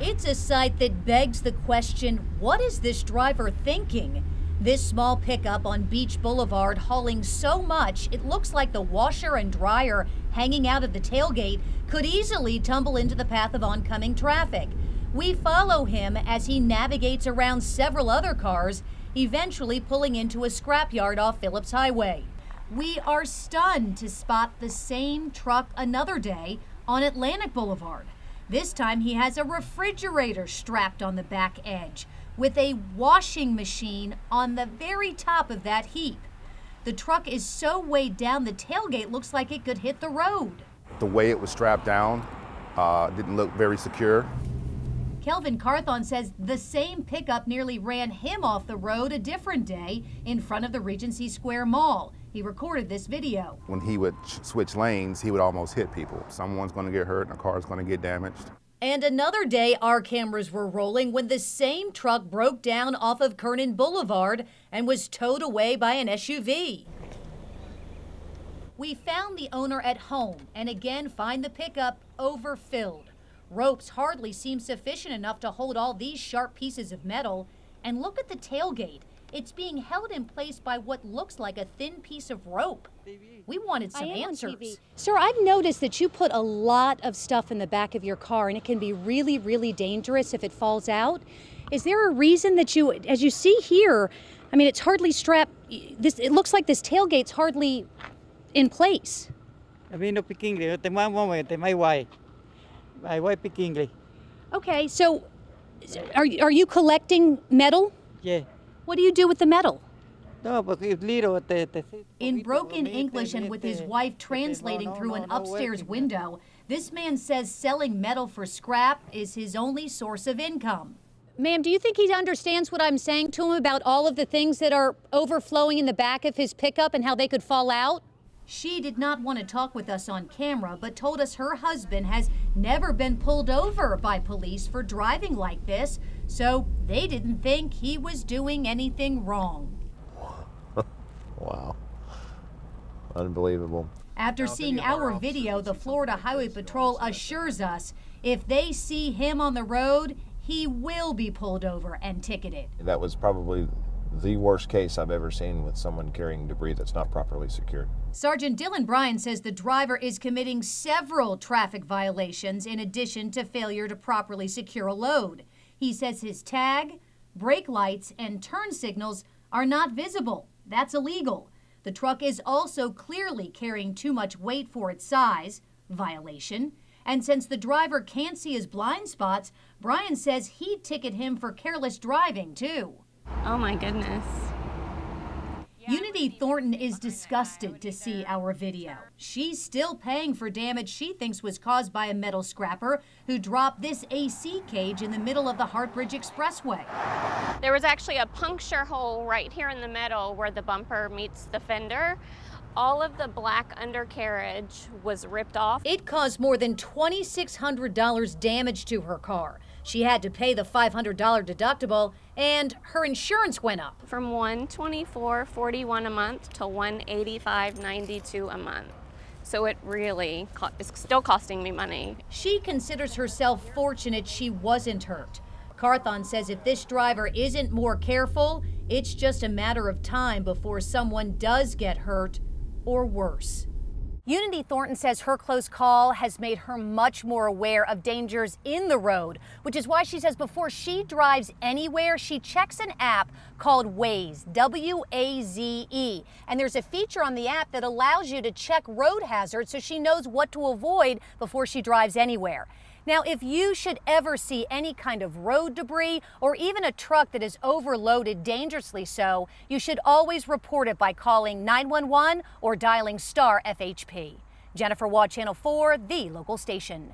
It's a sight that begs the question what is this driver thinking? This small pickup on Beach Boulevard hauling so much it looks like the washer and dryer hanging out of the tailgate could easily tumble into the path of oncoming traffic. We follow him as he navigates around several other cars, eventually pulling into a scrapyard off Phillips Highway. We are stunned to spot the same truck another day on Atlantic Boulevard. This time he has a refrigerator strapped on the back edge with a washing machine on the very top of that heap. The truck is so weighed down the tailgate looks like it could hit the road. The way it was strapped down uh, didn't look very secure. Kelvin Carthon says the same pickup nearly ran him off the road a different day in front of the Regency Square Mall. He recorded this video. When he would switch lanes, he would almost hit people. Someone's going to get hurt and a car's going to get damaged. And another day, our cameras were rolling when the same truck broke down off of Kernan Boulevard and was towed away by an SUV. We found the owner at home and again find the pickup overfilled. Ropes hardly seem sufficient enough to hold all these sharp pieces of metal. And look at the tailgate. It's being held in place by what looks like a thin piece of rope. We wanted some answers. Sir, I've noticed that you put a lot of stuff in the back of your car and it can be really, really dangerous if it falls out. Is there a reason that you, as you see here, I mean, it's hardly strapped, this, it looks like this tailgate's hardly in place. A mí no pick English, te más moment, te más guay. I white pick English. Okay, so are, are you collecting metal? Yeah. What do you do with the metal? No, pues es little, te, te, In broken English and with his wife translating through an upstairs window, this man says selling metal for scrap is his only source of income. Ma'am, do you think he understands what I'm saying to him about all of the things that are overflowing in the back of his pickup and how they could fall out? She did not want to talk with us on camera, but told us her husband has never been pulled over by police for driving like this, so they didn't think he was doing anything wrong. wow. Unbelievable. After seeing our video, the Florida Highway Patrol assures us if they see him on the road, he will be pulled over and ticketed. That was probably the worst case I've ever seen with someone carrying debris that's not properly secured. Sergeant Dylan Bryan says the driver is committing several traffic violations in addition to failure to properly secure a load. He says his tag, brake lights, and turn signals are not visible. That's illegal. The truck is also clearly carrying too much weight for its size, violation. And since the driver can't see his blind spots, Bryan says he'd ticket him for careless driving, too. Oh my goodness. Unity Thornton is disgusted to see our video. She's still paying for damage she thinks was caused by a metal scrapper who dropped this AC cage in the middle of the Hart Bridge Expressway. There was actually a puncture hole right here in the middle where the bumper meets the fender. All of the black undercarriage was ripped off. It caused more than $2,600 damage to her car. She had to pay the $500 deductible, and her insurance went up from 124.41 a month to 185.92 a month. So it really is still costing me money. She considers herself fortunate she wasn't hurt. Carthon says if this driver isn't more careful, it's just a matter of time before someone does get hurt or worse. Unity Thornton says her close call has made her much more aware of dangers in the road, which is why she says before she drives anywhere, she checks an app called Waze, W A Z E. And there's a feature on the app that allows you to check road hazards so she knows what to avoid before she drives anywhere. Now, if you should ever see any kind of road debris or even a truck that is overloaded dangerously so, you should always report it by calling 911 or dialing star FHP. Jennifer Waugh, Channel 4, the local station.